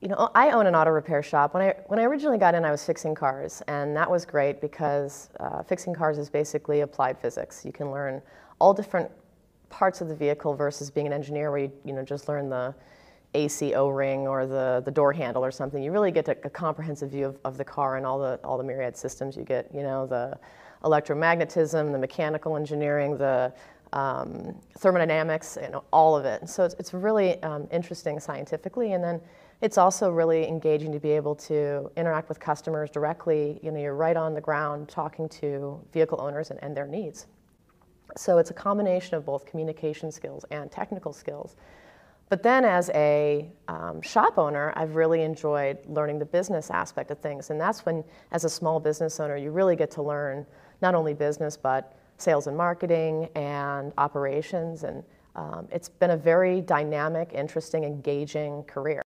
you know, I own an auto repair shop. When I, when I originally got in, I was fixing cars, and that was great because uh, fixing cars is basically applied physics. You can learn all different parts of the vehicle versus being an engineer where you, you know, just learn the AC O-ring or the, the door handle or something. You really get a, a comprehensive view of, of the car and all the, all the myriad systems you get, you know, the electromagnetism, the mechanical engineering, the um, thermodynamics, and all of it. So it's, it's really um, interesting scientifically, and then it's also really engaging to be able to interact with customers directly. You know, you're right on the ground talking to vehicle owners and, and their needs. So it's a combination of both communication skills and technical skills. But then, as a um, shop owner, I've really enjoyed learning the business aspect of things. And that's when, as a small business owner, you really get to learn not only business, but sales and marketing and operations. And um, it's been a very dynamic, interesting, engaging career.